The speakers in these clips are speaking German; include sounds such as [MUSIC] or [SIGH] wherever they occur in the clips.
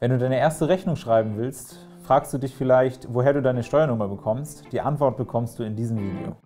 Wenn du deine erste Rechnung schreiben willst, fragst du dich vielleicht, woher du deine Steuernummer bekommst. Die Antwort bekommst du in diesem Video.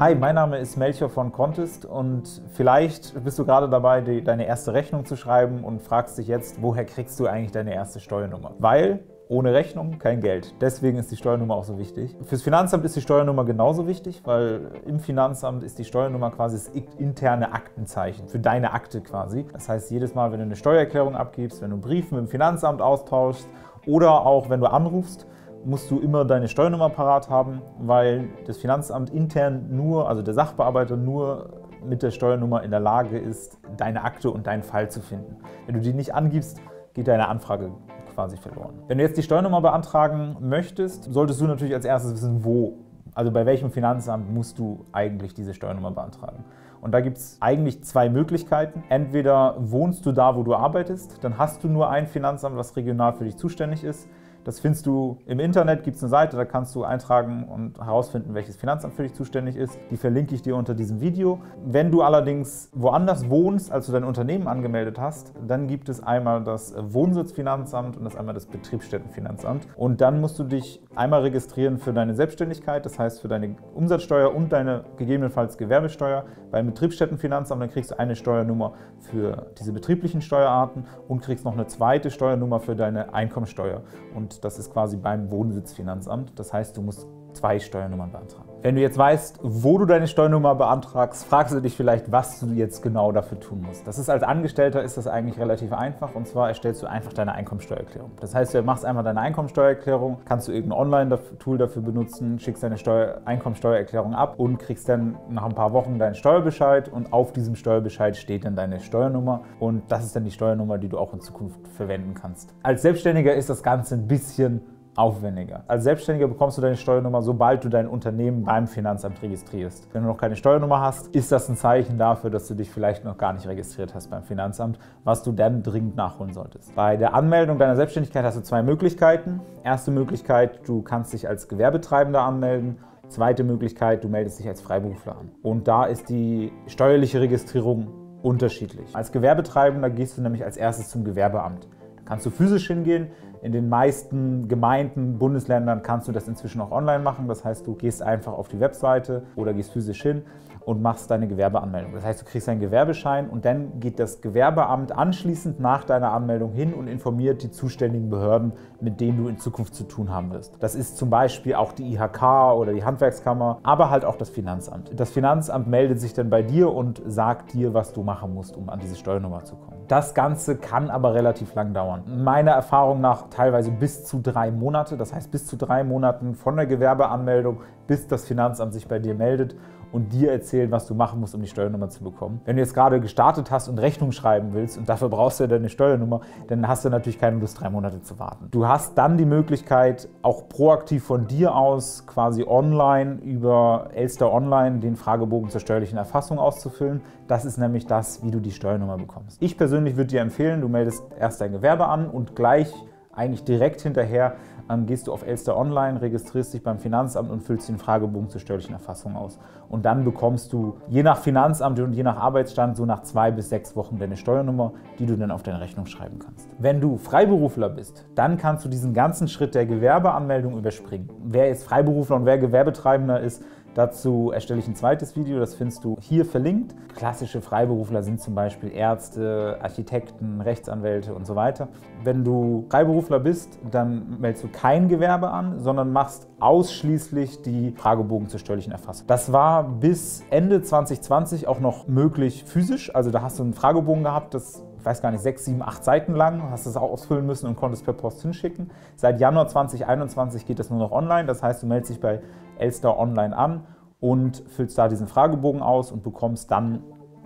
Hi, mein Name ist Melchior von Contest und vielleicht bist du gerade dabei, die, deine erste Rechnung zu schreiben und fragst dich jetzt, woher kriegst du eigentlich deine erste Steuernummer? Weil ohne Rechnung kein Geld. Deswegen ist die Steuernummer auch so wichtig. Fürs Finanzamt ist die Steuernummer genauso wichtig, weil im Finanzamt ist die Steuernummer quasi das interne Aktenzeichen für deine Akte quasi. Das heißt, jedes Mal, wenn du eine Steuererklärung abgibst, wenn du einen Brief mit dem Finanzamt austauschst oder auch wenn du anrufst, musst du immer deine Steuernummer parat haben, weil das Finanzamt intern nur, also der Sachbearbeiter nur mit der Steuernummer in der Lage ist, deine Akte und deinen Fall zu finden. Wenn du die nicht angibst, geht deine Anfrage quasi verloren. Wenn du jetzt die Steuernummer beantragen möchtest, solltest du natürlich als erstes wissen, wo, also bei welchem Finanzamt musst du eigentlich diese Steuernummer beantragen. Und da gibt es eigentlich zwei Möglichkeiten. Entweder wohnst du da, wo du arbeitest, dann hast du nur ein Finanzamt, was regional für dich zuständig ist. Das findest du im Internet, gibt es eine Seite, da kannst du eintragen und herausfinden, welches Finanzamt für dich zuständig ist. Die verlinke ich dir unter diesem Video. Wenn du allerdings woanders wohnst, als du dein Unternehmen angemeldet hast, dann gibt es einmal das Wohnsitzfinanzamt und das einmal das Betriebsstättenfinanzamt. Und dann musst du dich einmal registrieren für deine Selbstständigkeit, das heißt für deine Umsatzsteuer und deine gegebenenfalls Gewerbesteuer. Beim Betriebsstättenfinanzamt dann kriegst du eine Steuernummer für diese betrieblichen Steuerarten und kriegst noch eine zweite Steuernummer für deine Einkommensteuer. Und das ist quasi beim Wohnsitzfinanzamt. Das heißt, du musst zwei Steuernummern beantragen. Wenn du jetzt weißt, wo du deine Steuernummer beantragst, fragst du dich vielleicht, was du jetzt genau dafür tun musst. Das ist als Angestellter ist das eigentlich relativ einfach und zwar erstellst du einfach deine Einkommensteuererklärung. Das heißt, du machst einmal deine Einkommensteuererklärung, kannst du irgendein Online-Tool dafür benutzen, schickst deine Steuer Einkommensteuererklärung ab und kriegst dann nach ein paar Wochen deinen Steuerbescheid und auf diesem Steuerbescheid steht dann deine Steuernummer und das ist dann die Steuernummer, die du auch in Zukunft verwenden kannst. Als Selbstständiger ist das Ganze ein bisschen aufwendiger. Als Selbstständiger bekommst du deine Steuernummer, sobald du dein Unternehmen beim Finanzamt registrierst. Wenn du noch keine Steuernummer hast, ist das ein Zeichen dafür, dass du dich vielleicht noch gar nicht registriert hast beim Finanzamt, was du dann dringend nachholen solltest. Bei der Anmeldung deiner Selbstständigkeit hast du zwei Möglichkeiten. Erste Möglichkeit, du kannst dich als Gewerbetreibender anmelden. Zweite Möglichkeit, du meldest dich als Freiberufler an. Und da ist die steuerliche Registrierung unterschiedlich. Als Gewerbetreibender gehst du nämlich als erstes zum Gewerbeamt. Da kannst du physisch hingehen, in den meisten Gemeinden, Bundesländern kannst du das inzwischen auch online machen. Das heißt, du gehst einfach auf die Webseite oder gehst physisch hin und machst deine Gewerbeanmeldung. Das heißt, du kriegst einen Gewerbeschein und dann geht das Gewerbeamt anschließend nach deiner Anmeldung hin und informiert die zuständigen Behörden, mit denen du in Zukunft zu tun haben wirst. Das ist zum Beispiel auch die IHK oder die Handwerkskammer, aber halt auch das Finanzamt. Das Finanzamt meldet sich dann bei dir und sagt dir, was du machen musst, um an diese Steuernummer zu kommen. Das Ganze kann aber relativ lang dauern. Meiner Erfahrung nach teilweise bis zu drei Monate. Das heißt, bis zu drei Monaten von der Gewerbeanmeldung, bis das Finanzamt sich bei dir meldet und dir erzählen, was du machen musst, um die Steuernummer zu bekommen. Wenn du jetzt gerade gestartet hast und Rechnung schreiben willst und dafür brauchst du ja deine Steuernummer, dann hast du natürlich keine Lust, drei Monate zu warten. Du hast dann die Möglichkeit, auch proaktiv von dir aus quasi online über Elster Online den Fragebogen zur steuerlichen Erfassung auszufüllen. Das ist nämlich das, wie du die Steuernummer bekommst. Ich persönlich würde dir empfehlen, du meldest erst dein Gewerbe an und gleich eigentlich direkt hinterher ähm, gehst du auf Elster Online, registrierst dich beim Finanzamt und füllst den Fragebogen zur steuerlichen Erfassung aus. Und dann bekommst du je nach Finanzamt und je nach Arbeitsstand so nach zwei bis sechs Wochen deine Steuernummer, die du dann auf deine Rechnung schreiben kannst. Wenn du Freiberufler bist, dann kannst du diesen ganzen Schritt der Gewerbeanmeldung überspringen. Wer jetzt Freiberufler und wer Gewerbetreibender ist, Dazu erstelle ich ein zweites Video, das findest du hier verlinkt. Klassische Freiberufler sind zum Beispiel Ärzte, Architekten, Rechtsanwälte und so weiter. Wenn du Freiberufler bist, dann meldest du kein Gewerbe an, sondern machst ausschließlich die Fragebogen zur steuerlichen Erfassung. Das war bis Ende 2020 auch noch möglich physisch. Also da hast du einen Fragebogen gehabt, das ich weiß gar nicht, sechs, sieben, acht Seiten lang, hast es auch ausfüllen müssen und konntest per Post hinschicken. Seit Januar 2021 geht das nur noch online, das heißt, du meldest dich bei Elster online an und füllst da diesen Fragebogen aus und bekommst dann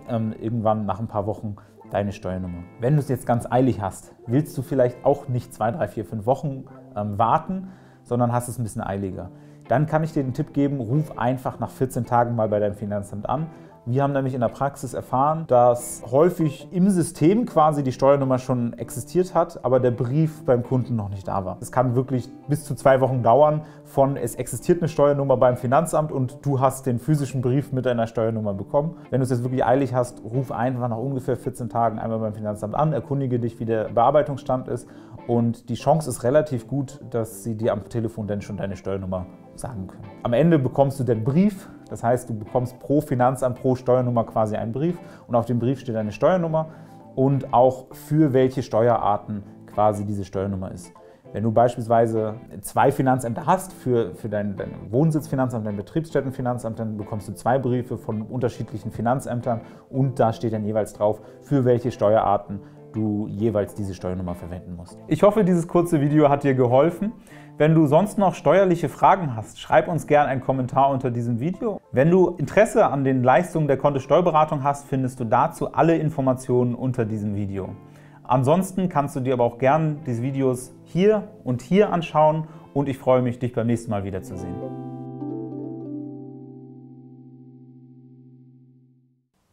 ähm, irgendwann nach ein paar Wochen deine Steuernummer. Wenn du es jetzt ganz eilig hast, willst du vielleicht auch nicht zwei, drei, vier, fünf Wochen ähm, warten, sondern hast es ein bisschen eiliger. Dann kann ich dir den Tipp geben, ruf einfach nach 14 Tagen mal bei deinem Finanzamt an, Wir haben nämlich in der Praxis erfahren, dass häufig im System quasi die Steuernummer schon existiert hat, aber der Brief beim Kunden noch nicht da war. Es kann wirklich bis zu zwei Wochen dauern von es existiert eine Steuernummer beim Finanzamt und du hast den physischen Brief mit deiner Steuernummer bekommen. Wenn du es jetzt wirklich eilig hast, ruf einfach nach ungefähr 14 Tagen einmal beim Finanzamt an, erkundige dich, wie der Bearbeitungsstand ist und die Chance ist relativ gut, dass sie dir am Telefon dann schon deine Steuernummer sagen können. Am Ende bekommst du den Brief, das heißt, du bekommst pro Finanzamt, pro Steuernummer quasi einen Brief und auf dem Brief steht deine Steuernummer und auch für welche Steuerarten quasi diese Steuernummer ist. Wenn du beispielsweise zwei Finanzämter hast, für, für dein, dein Wohnsitzfinanzamt, dein Betriebsstättenfinanzamt, dann bekommst du zwei Briefe von unterschiedlichen Finanzämtern und da steht dann jeweils drauf, für welche Steuerarten du jeweils diese Steuernummer verwenden musst. Ich hoffe, dieses kurze Video hat dir geholfen. Wenn du sonst noch steuerliche Fragen hast, schreib uns gerne einen Kommentar unter diesem Video. Wenn du Interesse an den Leistungen der Kontist Steuerberatung hast, findest du dazu alle Informationen unter diesem Video. Ansonsten kannst du dir aber auch gerne diese Videos hier und hier anschauen und ich freue mich, dich beim nächsten Mal wiederzusehen.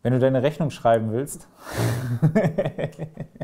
Wenn du deine Rechnung schreiben willst, [LAUGHS]